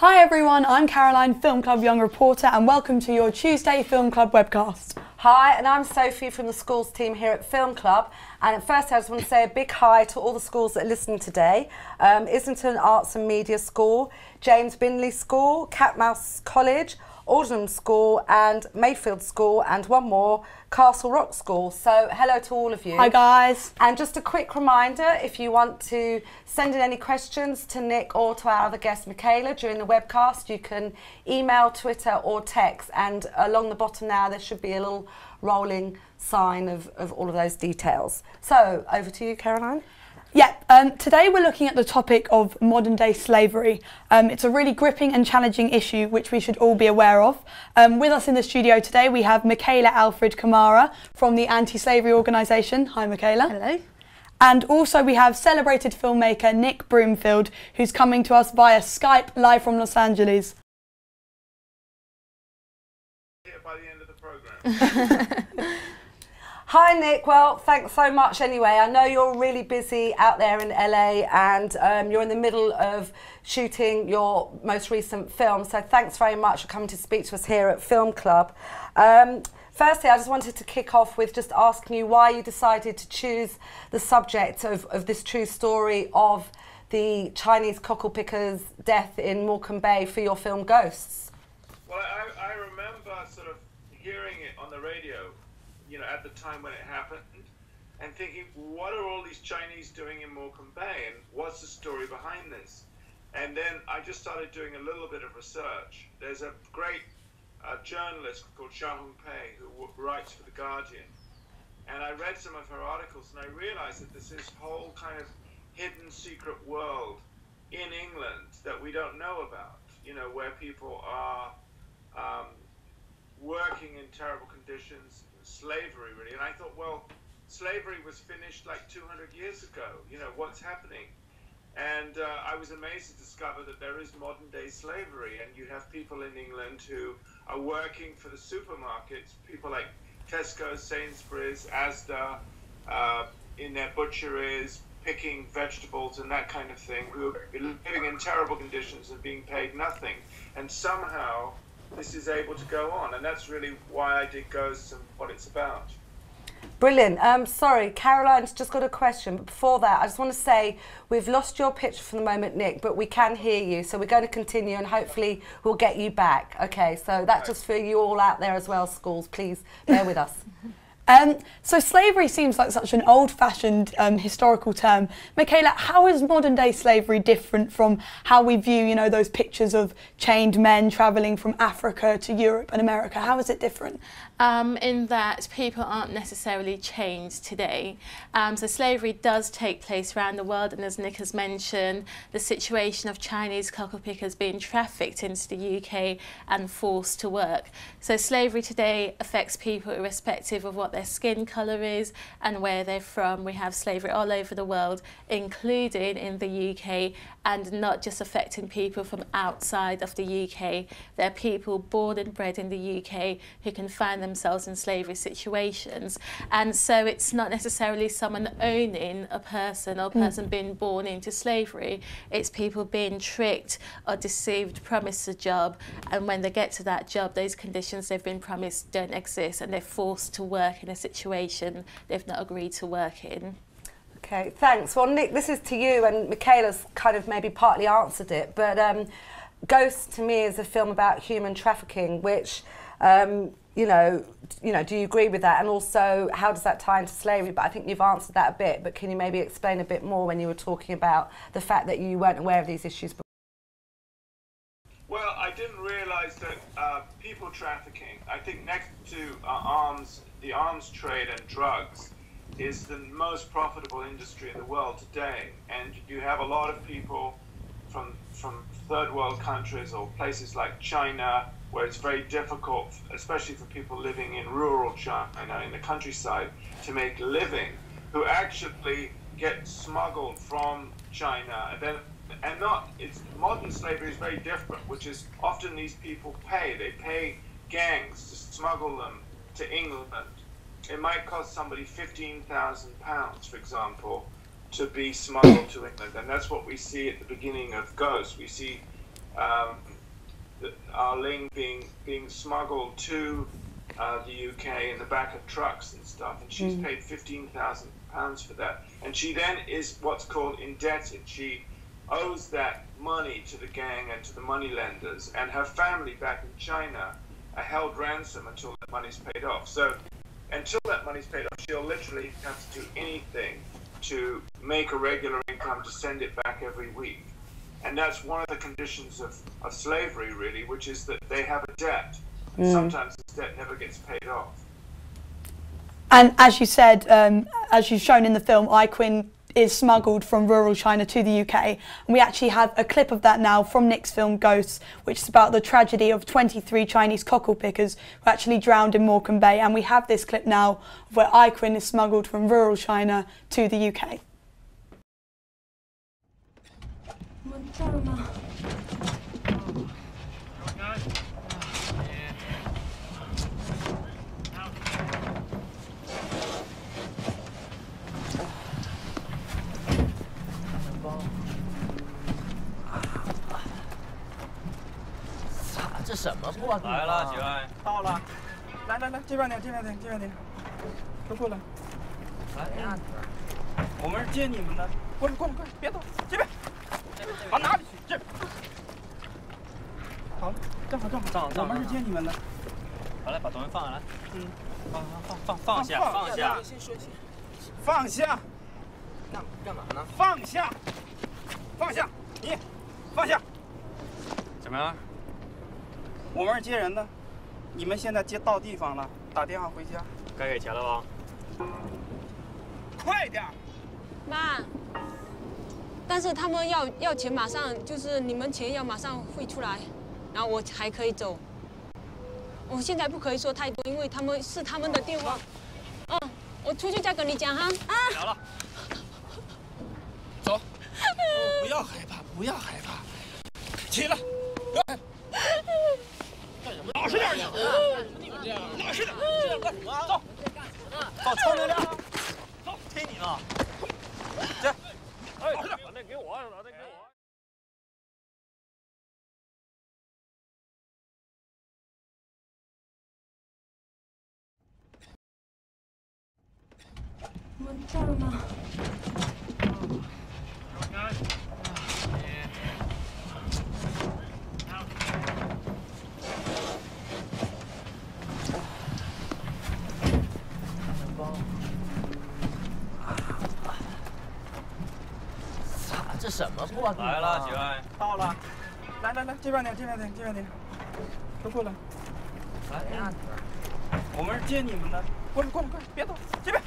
Hi everyone, I'm Caroline, Film Club Young Reporter, and welcome to your Tuesday Film Club webcast. Hi, and I'm Sophie from the schools team here at Film Club. And at first, I just want to say a big hi to all the schools that are listening today um, Islington Arts and Media School, James Binley School, Catmouse College, Aldenham School, and Mayfield School, and one more, Castle Rock School. So, hello to all of you. Hi guys. And just a quick reminder if you want to send in any questions to Nick or to our other guest, Michaela, during the webcast, you can email, Twitter, or text. And along the bottom now, there should be a little rolling sign of, of all of those details. So, over to you, Caroline. Yeah, um, today we're looking at the topic of modern day slavery. Um, it's a really gripping and challenging issue which we should all be aware of. Um, with us in the studio today we have Michaela Alfred Kamara from the Anti Slavery Organisation. Hi, Michaela. Hello. And also we have celebrated filmmaker Nick Broomfield who's coming to us via Skype live from Los Angeles. Here by the end of the program. Hi, Nick. Well, thanks so much anyway. I know you're really busy out there in LA and um, you're in the middle of shooting your most recent film. So thanks very much for coming to speak to us here at Film Club. Um, firstly, I just wanted to kick off with just asking you why you decided to choose the subject of, of this true story of the Chinese cockle picker's death in Morecambe Bay for your film Ghosts. well, I, I remember sort of hearing it on the radio, you know, at the time when it happened, and thinking, what are all these Chinese doing in Morecambe Bay, and what's the story behind this? And then I just started doing a little bit of research. There's a great uh, journalist called Hsiao-Hung Pai who writes for The Guardian. And I read some of her articles and I realized that there's this whole kind of hidden secret world in England that we don't know about, you know, where people are um, working in terrible conditions, slavery really. And I thought, well, slavery was finished like 200 years ago, you know, what's happening? And uh, I was amazed to discover that there is modern day slavery, and you have people in England who are working for the supermarkets, people like Tesco, Sainsbury's, Asda, uh, in their butcheries, picking vegetables and that kind of thing, who are living in terrible conditions and being paid nothing. And somehow this is able to go on, and that's really why I did Ghosts and what it's about. Brilliant. Um, sorry, Caroline's just got a question. But before that, I just want to say we've lost your picture for the moment, Nick, but we can hear you. So we're going to continue and hopefully we'll get you back. Okay, so that's just for you all out there as well, schools. Please bear with us. Um, so slavery seems like such an old-fashioned um, historical term. Michaela, how is modern-day slavery different from how we view, you know, those pictures of chained men travelling from Africa to Europe and America? How is it different? Um, in that people aren't necessarily chained today. Um, so slavery does take place around the world, and as Nick has mentioned, the situation of Chinese cockle pickers being trafficked into the UK and forced to work. So slavery today affects people irrespective of what their skin colour is and where they're from. We have slavery all over the world, including in the UK, and not just affecting people from outside of the UK. There are people born and bred in the UK who can find themselves in slavery situations. And so it's not necessarily someone owning a person or a person being born into slavery. It's people being tricked or deceived, promised a job, and when they get to that job, those conditions they've been promised don't exist, and they're forced to work in a situation they've not agreed to work in. Okay, thanks. Well, Nick, this is to you, and Michaela's kind of maybe partly answered it, but um, Ghost to me is a film about human trafficking, which, um, you know, you know, do you agree with that? And also, how does that tie into slavery? But I think you've answered that a bit. But can you maybe explain a bit more when you were talking about the fact that you weren't aware of these issues? before? Well, I didn't realize that uh, people trafficking, I think next to uh, arms, the arms trade and drugs, is the most profitable industry in the world today. And you have a lot of people from, from third world countries or places like China, where it's very difficult, especially for people living in rural China, in the countryside, to make living, who actually get smuggled from China and then and not it's modern slavery is very different, which is often these people pay. They pay gangs to smuggle them to England. It might cost somebody fifteen thousand pounds, for example, to be smuggled to England, and that's what we see at the beginning of Ghost. We see um, our Ling being being smuggled to uh, the UK in the back of trucks and stuff, and she's paid fifteen thousand pounds for that. And she then is what's called indebted. She owes that money to the gang and to the money lenders, and her family back in China are held ransom until that money's paid off. So until that money's paid off, she'll literally have to do anything to make a regular income to send it back every week. And that's one of the conditions of, of slavery, really, which is that they have a debt. And sometimes this debt never gets paid off. And as you said, um, as you've shown in the film, Ai Qin is smuggled from rural China to the UK. And we actually have a clip of that now from Nick's film Ghosts, which is about the tragedy of 23 Chinese cockle pickers who actually drowned in Morecambe Bay. And we have this clip now of where Ai Qin is smuggled from rural China to the UK. 到了吗？这什么破地方来了，几位，到了，来来来，这边点，这边点，这边点，都过来。来呀！我们是接你们的，过来过来过来，别动，这边，往哪里去？这边。好了，正好正好，正好正好我们是接你们的。好了，把东西放下来，嗯，放放放放放下，放下，放下，干干嘛呢？放下，放下，你放下。怎么样？我们是接人的，你们现在接到地方了，打电话回家，该给钱了吧？快点。妈，但是他们要要钱，马上就是你们钱要马上汇出来，然后我还可以走。我现在不可以说太多，因为他们是他们的电话。嗯，我出去再跟你讲哈。啊，好了，走，不要害怕，不要害怕，起来，不要害怕。老实点儿，老实点儿，这样干什么？走，走，臭流量，走，听你呢。这，哎，老实点儿把那给我，把那给我。我们到了吗？操，这什么破地方？来了，几位，到了，来来来，这边点，这边点，这边点，都过来。来呀！我们是接你们的，过来过来过来，别动，这边，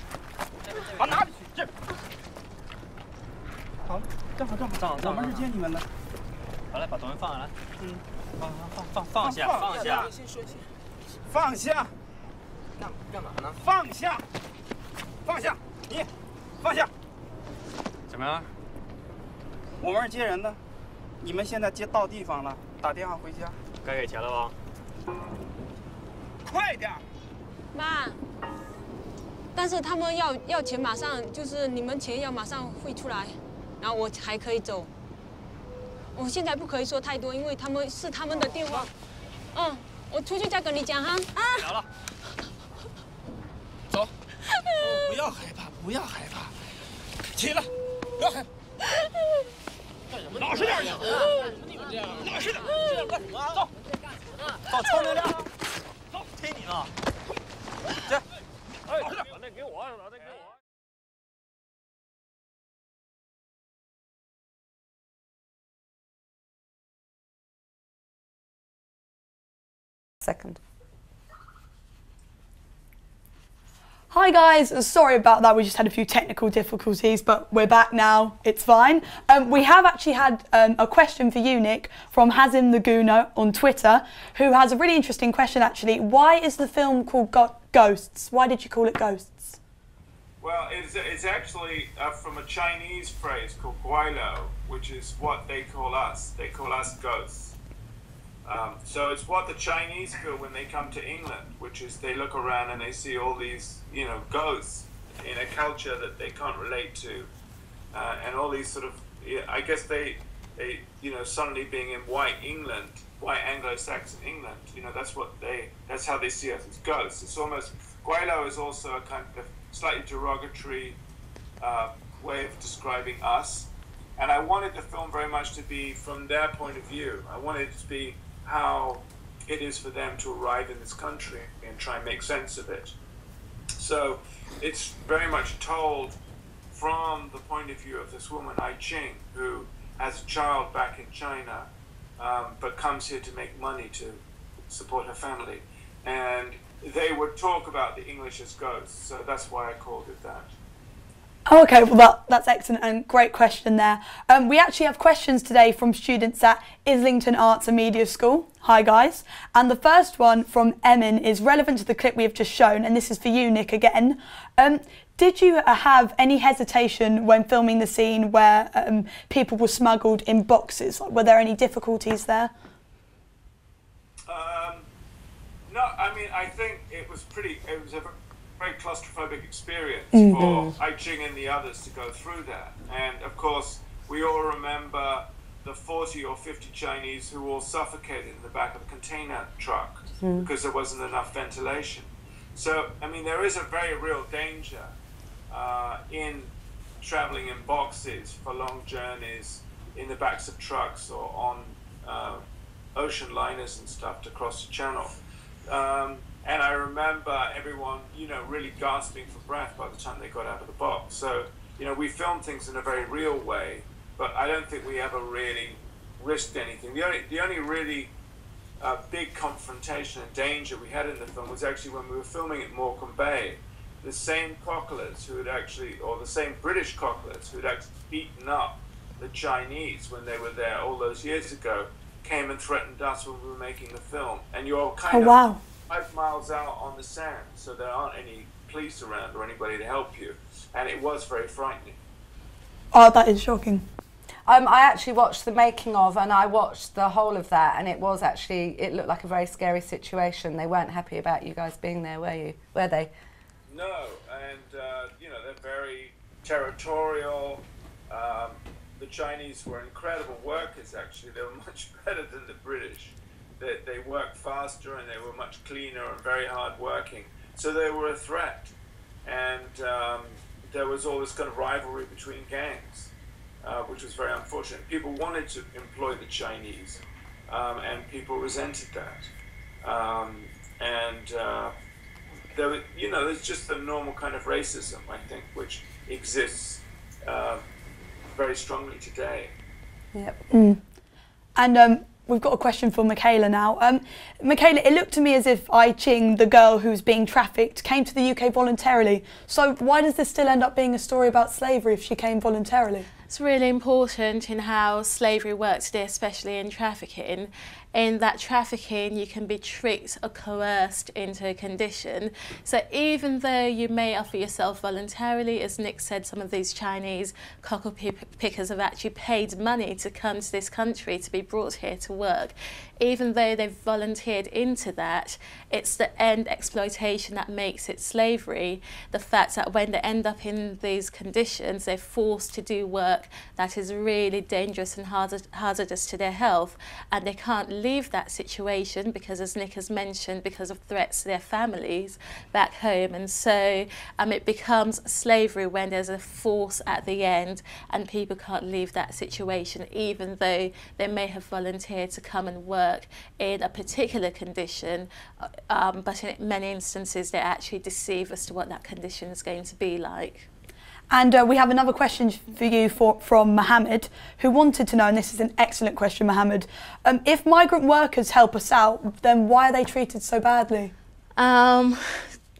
往哪里去？这边。好了，正好正好，正好正好我们是接你们的。好来，把东西放下来，嗯，放放放放下，放下，放下，干干嘛呢？放下，放下，你放下。怎么样？我们是接人的，你们现在接到地方了，打电话回家，该给钱了吧？快点。妈，但是他们要要钱，马上就是你们钱要马上汇出来，然后我还可以走。我现在不可以说太多，因为他们是他们的电话。嗯，我出去再跟你讲哈。啊，聊了，走，不要害怕，不要害怕，起来，不要害怕。老实点儿，老实点儿，这样干什么？走，走，臭流量，走，听你呢。这，哎，老实点儿把那给我，把那给我。Second. Hi guys, sorry about that. We just had a few technical difficulties, but we're back now. It's fine. Um, we have actually had um, a question for you, Nick, from Hazim the on Twitter, who has a really interesting question actually. Why is the film called Go- Ghosts? Why did you call it Ghosts? Well, it's, it's actually uh, from a Chinese phrase called gweilo, which is what they call us. They call us ghosts. Um, so it's what the Chinese feel when they come to England, which is they look around and they see all these, you know, ghosts in a culture that they can't relate to, uh, and all these sort of, I guess they a, you know, suddenly being in white England, white Anglo-Saxon England. You know, that's what they, that's how they see us as ghosts. It's almost, Gweilo is also a kind of slightly derogatory uh, way of describing us. And I wanted the film very much to be from their point of view. I wanted it to be how it is for them to arrive in this country and try and make sense of it. So it's very much told from the point of view of this woman, Ai Qin, who has a child back in China, um, but comes here to make money to support her family. And they would talk about the English as ghosts, so that's why I called it that. Oh, okay, well that, that's excellent and great question there. Um, we actually have questions today from students at Islington Arts and Media School. Hi guys. And the first one from Emin is relevant to the clip we have just shown, and this is for you, Nick, again. Um, did you uh, have any hesitation when filming the scene where um, people were smuggled in boxes? Were there any difficulties there? Um, no, I mean, I think it was pretty, it was a very claustrophobic experience Mhm. for Ai Qin and the others to go through that. And of course, we all remember the 40 or 50 Chinese who all suffocated in the back of a container truck Mm. because there wasn't enough ventilation. So, I mean, there is a very real danger uh, in traveling in boxes for long journeys in the backs of trucks or on uh, ocean liners and stuff to cross the channel. Um, I remember everyone, you know, really gasping for breath by the time they got out of the box. So, you know, we filmed things in a very real way, but I don't think we ever really risked anything. The only, the only really uh, big confrontation and danger we had in the film was actually when we were filming at Morecambe Bay. The same cocklers who had actually, or the same British cocklers who had actually beaten up the Chinese when they were there all those years ago, came and threatened us when we were making the film. And you're kind Oh, of wow. Five miles out on the sand, so there aren't any police around or anybody to help you. And it was very frightening. Oh, that is shocking. Um, I actually watched the making of, and I watched the whole of that, and it was actually it looked like a very scary situation. They weren't happy about you guys being there, were you? Were they? No, and uh, you know they're very territorial. Um, the Chinese were incredible workers. Actually, they were much better than the British. They, they worked faster and they were much cleaner and very hard working. So they were a threat, and um, there was all this kind of rivalry between gangs, uh, which was very unfortunate. People wanted to employ the Chinese, um, and people resented that. Um, and uh, there, were- you know, there's just the normal kind of racism, I think, which exists uh, very strongly today. Yep. Mm. And um, we've got a question for Michaela now. Um, Michaela, it looked to me as if Ai Qin, the girl who's being trafficked, came to the UK voluntarily. So why does this still end up being a story about slavery if she came voluntarily? It's really important in how slavery works today, especially in trafficking, in that trafficking you can be tricked or coerced into a condition. So even though you may offer yourself voluntarily, as Nick said, some of these Chinese cockle pickers have actually paid money to come to this country to be brought here to work. Even though they've volunteered into that, it's the end exploitation that makes it slavery. The fact that when they end up in these conditions, they're forced to do work that is really dangerous and hazard- hazardous to their health, and they can't leave that situation because, as Nick has mentioned, because of threats to their families back home. And so um, it becomes slavery when there's a force at the end and people can't leave that situation, even though they may have volunteered to come and work in a particular condition. uh, Um, but in many instances, they actually deceive as to what that condition is going to be like. And uh, we have another question for you for, from Mohammed, who wanted to know, and this is an excellent question, Mohammed. Um, if migrant workers help us out, then why are they treated so badly? Um,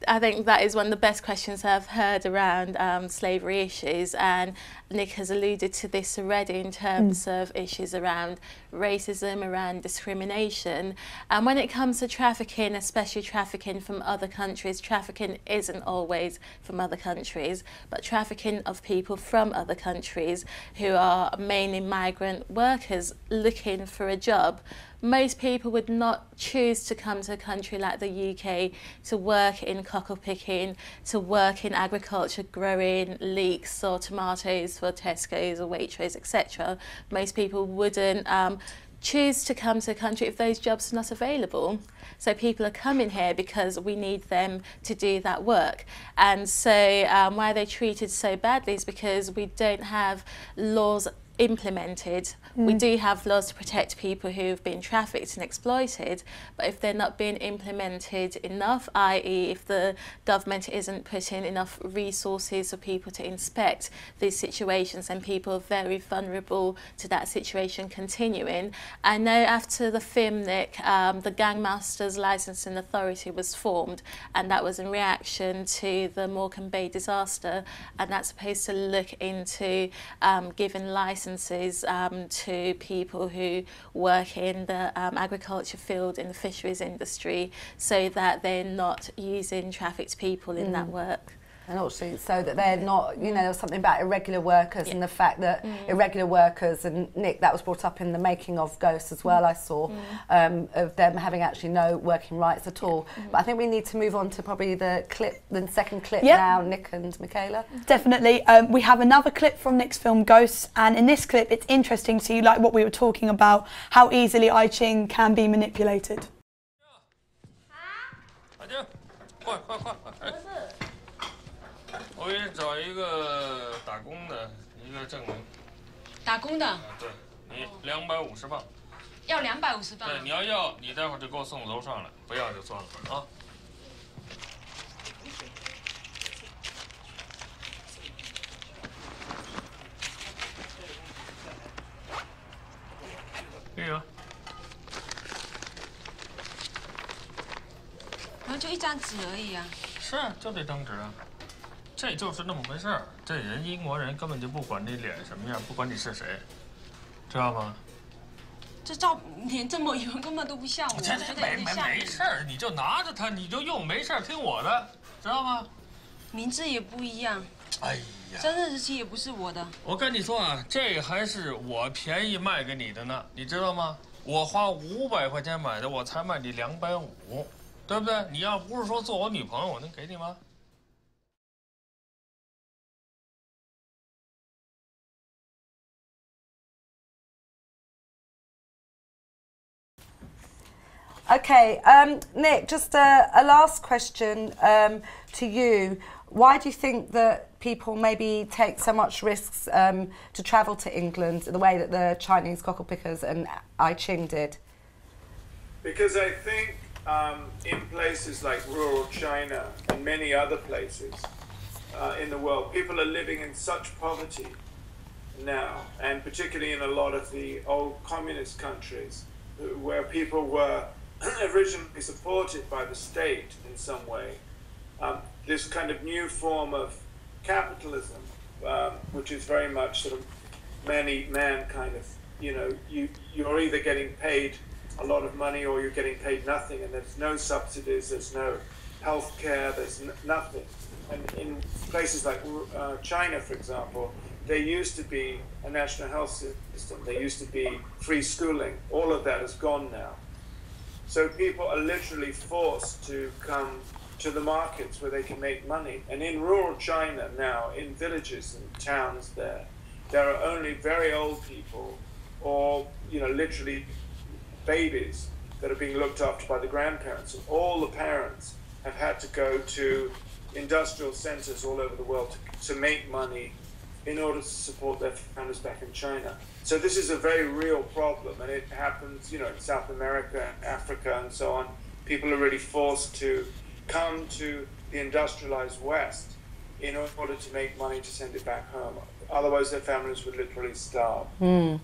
I think that is one of the best questions I've heard around um, slavery issues, and Nick has alluded to this already in terms mm. of issues around racism, around discrimination. And when it comes to trafficking, especially trafficking from other countries, trafficking isn't always from other countries, but trafficking of people from other countries who are mainly migrant workers looking for a job most people would not choose to come to a country like the UK to work in cockle picking, to work in agriculture, growing leeks or tomatoes for Tesco's or Waitrose, etc. Most people wouldn't um, choose to come to a country if those jobs are not available. So people are coming here because we need them to do that work. And so um, why they're treated so badly is because we don't have laws implemented. Mm. We do have laws to protect people who've been trafficked and exploited, but if they're not being implemented enough, i.e. if the government isn't putting enough resources for people to inspect these situations and people are very vulnerable to that situation continuing. I know after the film, Nick, um, the Gangmasters Licensing Authority was formed and that was in reaction to the Morecambe Bay disaster and that's supposed to look into um, giving license businesses um, to people who work in the um, agriculture field, in the fisheries industry, so that they're not using trafficked people in mm. that work. And also so that they're not, you know, there was something about irregular workers yeah. and the fact that mm. irregular workers, and Nick, that was brought up in the making of Ghosts as well, I saw, mm. um, of them having actually no working rights at all. Mm. But I think we need to move on to probably the clip, the second clip yep. now, Nick and Michaela. Definitely. Um, we have another clip from Nick's film Ghosts, and in this clip, it's interesting to see, like what we were talking about, how easily Ai Qin can be manipulated. 我给你找一个打工的一个证明。打工的？对，你两百五十磅。要两百五十磅？对，你要要，你待会儿就给我送楼上来；不要就算了啊。可以啊。然后就一张纸而已啊。是，就这张纸啊。这就是那么回事儿，这人英国人根本就不管你脸什么样，不管你是谁，知道吗？这照脸这么圆，根本都不像我。这这没没没事儿，你就拿着它，你就用，没事儿，听我的，知道吗？名字也不一样。哎呀，生日日期也不是我的。我跟你说啊，这还是我便宜卖给你的呢，你知道吗？我花五百块钱买的，我才卖你两百五，对不对？你要不是说做我女朋友，我能给你吗？Okay, um, Nick, just a, a last question um, to you. Why do you think that people maybe take so much risks um, to travel to England the way that the Chinese cockle pickers and Ai Qin did? Because I think um, in places like rural China and many other places uh, in the world, people are living in such poverty now, and particularly in a lot of the old communist countries where people were originally supported by the state in some way, um, this kind of new form of capitalism, um, which is very much sort of man eat man kind of, you know, you, you're either getting paid a lot of money or you're getting paid nothing, and there's no subsidies, there's no health care, there's nothing. And in places like uh, China, for example, there used to be a national health system, there used to be free schooling. All of that is gone now. So people are literally forced to come to the markets where they can make money. And in rural China now, in villages and towns there, there are only very old people or, you know, literally babies that are being looked after by the grandparents. And all the parents have had to go to industrial centers all over the world to, to make money in order to support their families back in China. So this is a very real problem, and it happens, you know, in South America, and Africa, and so on. People are really forced to come to the industrialized West in order to make money to send it back home. Otherwise, their families would literally starve. Mm.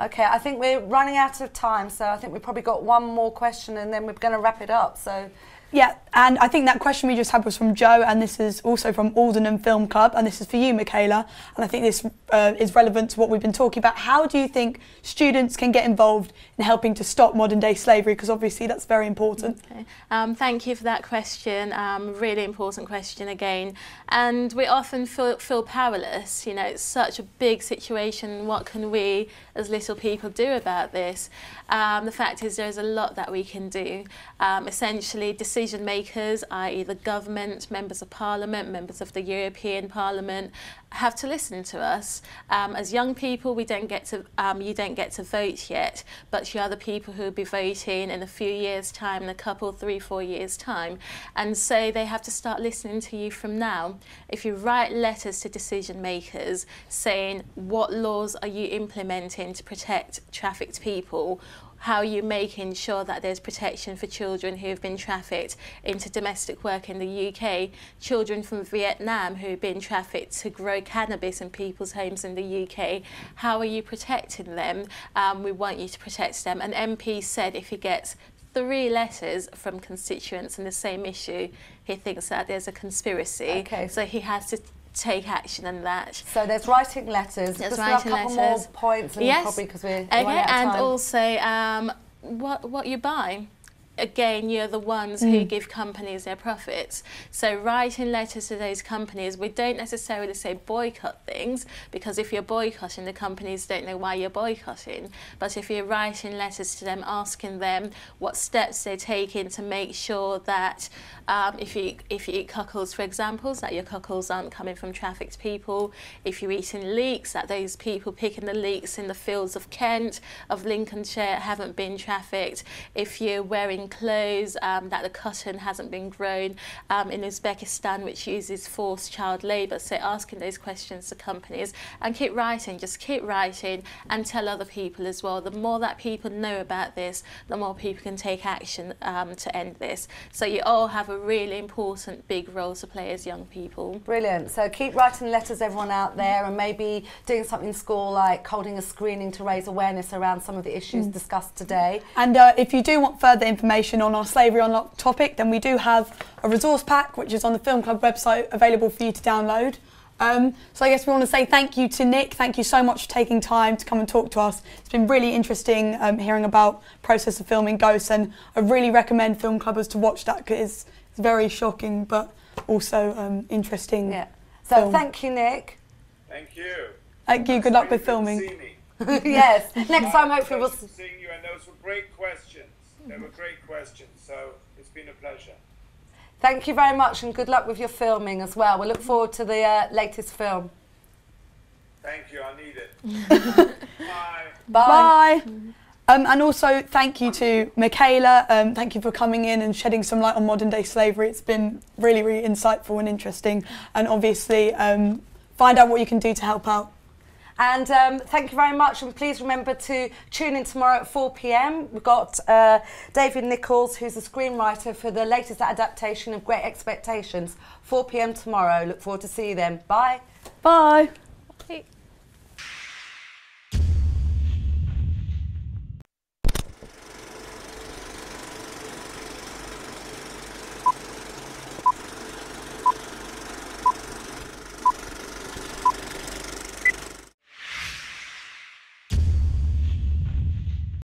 Okay, I think we're running out of time, so I think we've probably got one more question, and then we're going to wrap it up. So, Yeah, and I think that question we just had was from Joe, and this is also from Aldenham Film Club, and this is for you, Michaela. And I think this uh, is relevant to what we've been talking about. How do you think students can get involved in helping to stop modern day slavery? Because obviously that's very important. Okay. Um, thank you for that question. Um, really important question again. And we often feel, feel powerless. You know, it's such a big situation. What can we, as little people, do about this? Um, the fact is, there's a lot that we can do. Um, essentially, decision makers, i.e., the government, members of parliament, members of the European Parliament, have to listen to us. Um, as young people, we don't get to, um, you don't get to vote yet, but you are the people who will be voting in a few years' time, in a couple, three, four years' time. And so they have to start listening to you from now. If you write letters to decision makers saying what laws are you implementing to protect trafficked people, how are you making sure that there's protection for children who have been trafficked into domestic work in the UK, children from Vietnam who have been trafficked to grow cannabis in people's homes in the UK. How are you protecting them? Um, we want you to protect them. An MP said if he gets three letters from constituents on the same issue, he thinks that there's a conspiracy. Okay. So he has to take action on that. So there's writing letters. There's Just writing a couple letters. more points, and Yes. probably because we're Okay, running out of and also um, what what you buy. Again, you're the ones who give companies their profits. So writing letters to those companies, we don't necessarily say boycott things because if you're boycotting, the companies don't know why you're boycotting. But if you're writing letters to them, asking them what steps they're taking to make sure that um, if you if you eat cockles, for example, that your cockles aren't coming from trafficked people. If you're eating leeks, that those people picking the leeks in the fields of Kent, of Lincolnshire, haven't been trafficked. If you're wearing clothes, um, that the cotton hasn't been grown um, in Uzbekistan, which uses forced child labour. So asking those questions to companies and keep writing, just keep writing and tell other people as well. The more that people know about this, the more people can take action um, to end this. So you all have a really important big role to play as young people. Brilliant. So keep writing letters, everyone out there, and maybe doing something in school like holding a screening to raise awareness around some of the issues Mm. discussed today. And uh, if you do want further information on our Slavery Unlocked topic, then we do have a resource pack which is on the Film Club website available for you to download. Um, so I guess we want to say thank you to Nick. Thank you so much for taking time to come and talk to us. It's been really interesting um, hearing about process of filming Ghosts, and I really recommend film clubbers to watch that because it's, it's very shocking but also um, interesting. Yeah. So film. thank you, Nick. Thank you. Thank you. Good luck Really with good to filming. see me. yes. Next time, hopefully, we'll. Pleasure seeing you, and those were great questions. They were great questions, so it's been a pleasure. Thank you very much, and good luck with your filming as well. We look forward to the uh, latest film. Thank you. I need it. Bye. Bye. Bye. Um, and also, thank you to Michaela. Um, thank you for coming in and shedding some light on modern day slavery. It's been really, really insightful and interesting. And obviously, um, find out what you can do to help out. And um, thank you very much. And please remember to tune in tomorrow at 4 pm. We've got uh, David Nicholls, who's a screenwriter for the latest adaptation of Great Expectations. 4 pm tomorrow. Look forward to see you then. Bye. Bye.